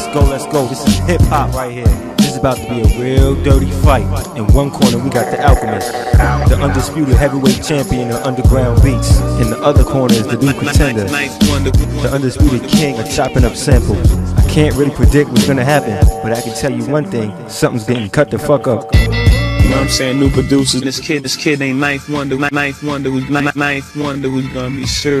let's go, let's go. This is hip hop right here. This is about to be a real dirty fight. In one corner, we got the Alchemist, the undisputed heavyweight champion of underground beats. In the other corner is the new contender, the undisputed king of chopping up samples. I can't really predict what's gonna happen, but I can tell you one thing something's getting cut the fuck up. You know what I'm saying? New producers. This kid, this kid ain't ninth wonder. Ninth wonder ninth wonder who's gonna be sure.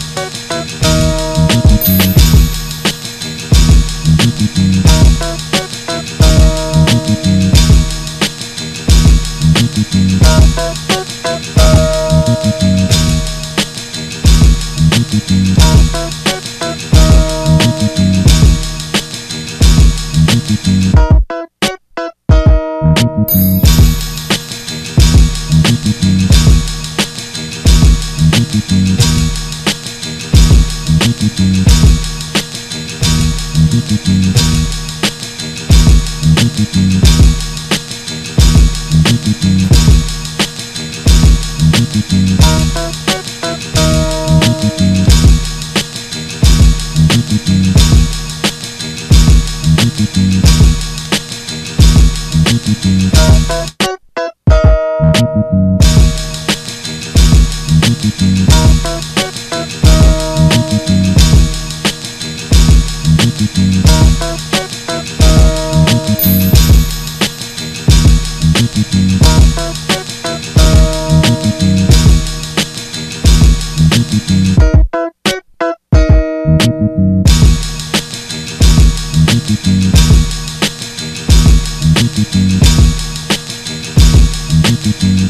Thank you. Rain,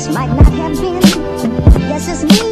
This might not have been. Yes, it's me.